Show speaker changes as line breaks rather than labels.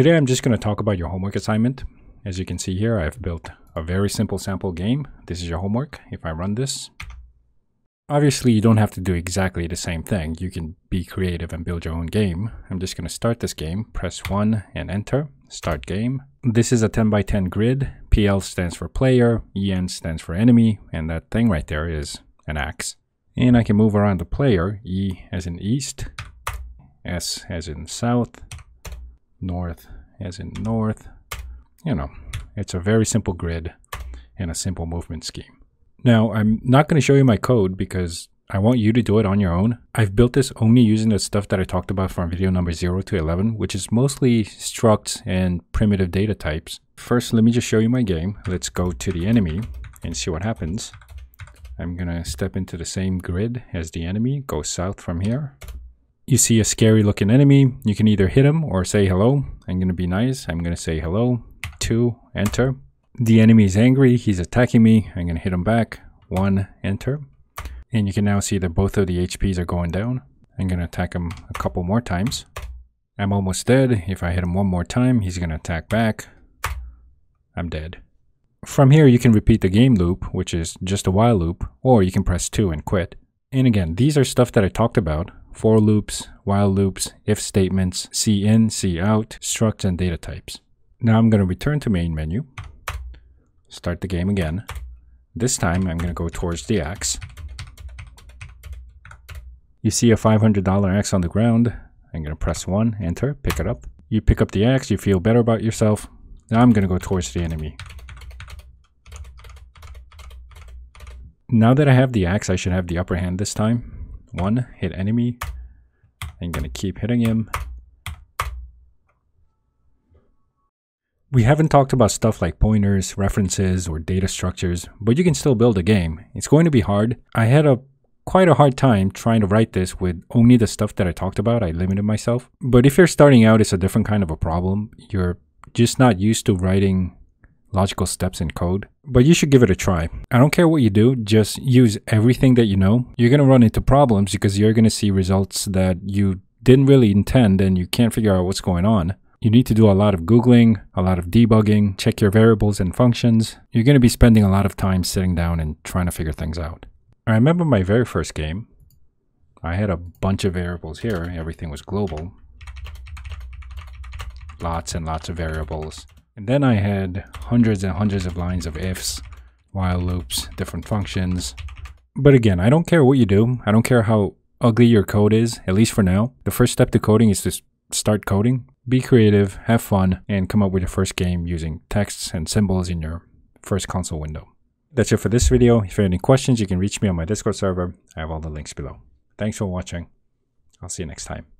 Today I'm just going to talk about your homework assignment. As you can see here, I've built a very simple sample game. This is your homework. If I run this, obviously you don't have to do exactly the same thing. You can be creative and build your own game. I'm just going to start this game, press 1 and enter, start game. This is a 10 by 10 grid. PL stands for player, EN stands for enemy, and that thing right there is an axe. And I can move around the player, E as in east, S as in south, north as in north. You know, it's a very simple grid and a simple movement scheme. Now, I'm not going to show you my code because I want you to do it on your own. I've built this only using the stuff that I talked about from video number 0 to 11, which is mostly structs and primitive data types. First, let me just show you my game. Let's go to the enemy and see what happens. I'm going to step into the same grid as the enemy, go south from here you see a scary looking enemy, you can either hit him or say hello. I'm going to be nice. I'm going to say hello. Two, enter. The enemy is angry. He's attacking me. I'm going to hit him back. One, enter. And you can now see that both of the HPs are going down. I'm going to attack him a couple more times. I'm almost dead. If I hit him one more time, he's going to attack back. I'm dead. From here, you can repeat the game loop, which is just a while loop, or you can press 2 and quit. And again, these are stuff that I talked about, for loops, while loops, if statements, C in, C out, structs, and data types. Now I'm going to return to main menu, start the game again. This time I'm going to go towards the axe. You see a $500 axe on the ground. I'm going to press 1, enter, pick it up. You pick up the axe, you feel better about yourself. Now I'm going to go towards the enemy. Now that I have the axe, I should have the upper hand this time. One, hit enemy. I'm to keep hitting him. We haven't talked about stuff like pointers, references, or data structures, but you can still build a game. It's going to be hard. I had a quite a hard time trying to write this with only the stuff that I talked about. I limited myself. But if you're starting out, it's a different kind of a problem. You're just not used to writing logical steps in code, but you should give it a try. I don't care what you do, just use everything that you know. You're going to run into problems because you're going to see results that you didn't really intend and you can't figure out what's going on. You need to do a lot of Googling, a lot of debugging, check your variables and functions. You're going to be spending a lot of time sitting down and trying to figure things out. I remember my very first game. I had a bunch of variables here. Everything was global. Lots and lots of variables. And then I had hundreds and hundreds of lines of ifs, while loops, different functions. But again, I don't care what you do. I don't care how ugly your code is, at least for now. The first step to coding is to start coding. Be creative, have fun, and come up with your first game using texts and symbols in your first console window. That's it for this video. If you have any questions, you can reach me on my Discord server. I have all the links below. Thanks for watching. I'll see you next time.